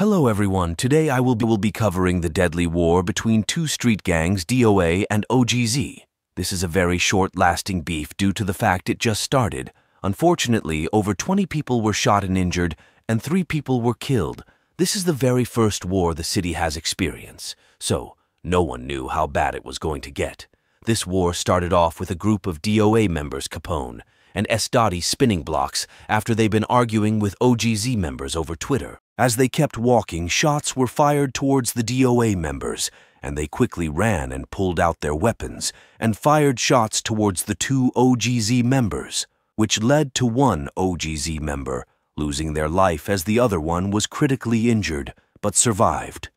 Hello everyone, today I will be, will be covering the deadly war between two street gangs, DOA and OGZ. This is a very short-lasting beef due to the fact it just started. Unfortunately, over 20 people were shot and injured, and three people were killed. This is the very first war the city has experienced, so no one knew how bad it was going to get. This war started off with a group of DOA members Capone and S. Dotti spinning blocks after they'd been arguing with OGZ members over Twitter. As they kept walking, shots were fired towards the DOA members, and they quickly ran and pulled out their weapons and fired shots towards the two OGZ members, which led to one OGZ member losing their life as the other one was critically injured but survived.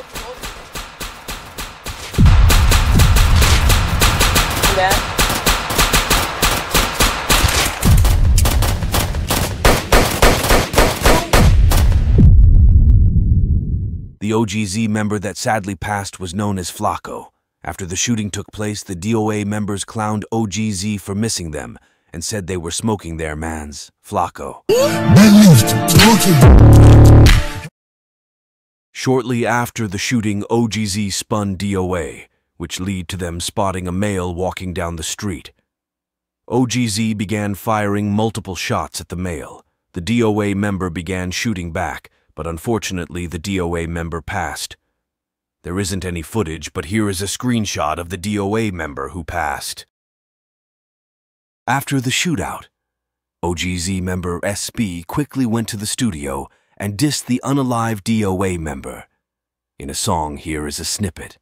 that. The OGZ member that sadly passed was known as Flacco. After the shooting took place, the DOA members clowned OGZ for missing them and said they were smoking their mans, Flacco. Shortly after the shooting, OGZ spun DOA, which led to them spotting a male walking down the street. OGZ began firing multiple shots at the male. The DOA member began shooting back, but unfortunately the DOA member passed. There isn't any footage, but here is a screenshot of the DOA member who passed. After the shootout, OGZ member SB quickly went to the studio and dissed the unalive DOA member. In a song, here is a snippet.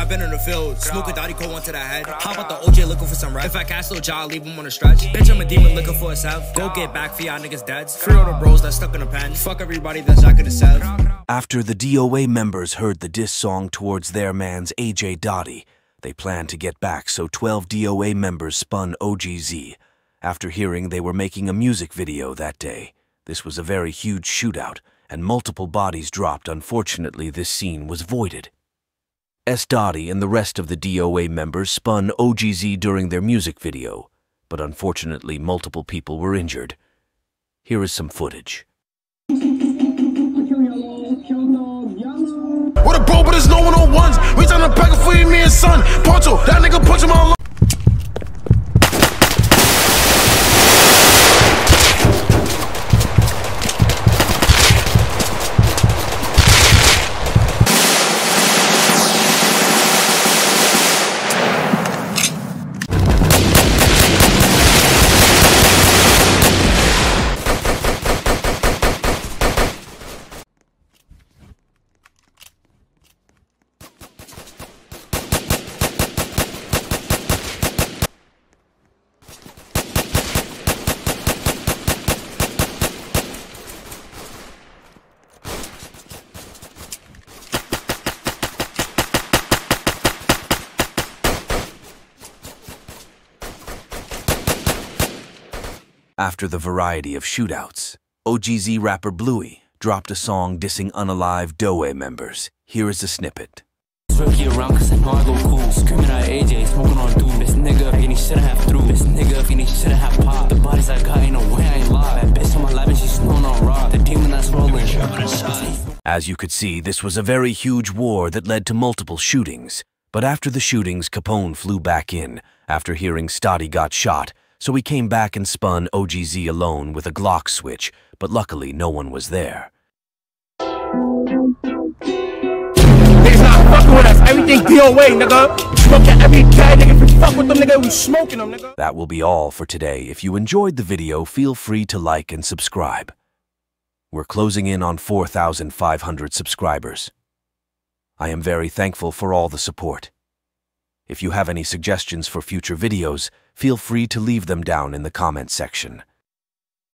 And I've been in the field, smoking Dotty Cole onto the head. How about the OJ looking for some rap? If I cast little jaw, leave him on the stretch. Bitch, I'm a demon looking for a self. Go get back for y'all niggas dead. Free all the bros that's stuck in the pen. Fuck everybody that's not gonna sell. After the DOA members heard the diss song towards their man's AJ Dotty, they planned to get back, so 12 DOA members spun OGZ. After hearing they were making a music video that day, this was a very huge shootout, and multiple bodies dropped. Unfortunately, this scene was voided. S. Dotti and the rest of the DOA members spun OGZ during their music video, but unfortunately multiple people were injured. Here is some footage. What a bro, but no one on ones. We pack for me and son. Poncho, that nigga punch him After the variety of shootouts, OGZ rapper Bluey dropped a song dissing unalive DOA members. Here is a snippet. Rookie around cause I know I go cool. Screaming at AJ, smoking on dude. This nigga, and he shouldn't have through. This nigga, and he shouldn't have pop. The bodies I got ain't no way I ain't lie. That bitch on my lap and she's snowing on rock. The demon that's rolling. As you could see, this was a very huge war that led to multiple shootings. But after the shootings, Capone flew back in after hearing Stotty got shot so we came back and spun OGZ alone with a Glock switch, but luckily no one was there. Niggas not fucking with us. Everything DOA, nigga. Smoking every day, nigga. If you fuck with them, nigga, we smoking them, nigga. That will be all for today. If you enjoyed the video, feel free to like and subscribe. We're closing in on 4,500 subscribers. I am very thankful for all the support. If you have any suggestions for future videos, feel free to leave them down in the comment section.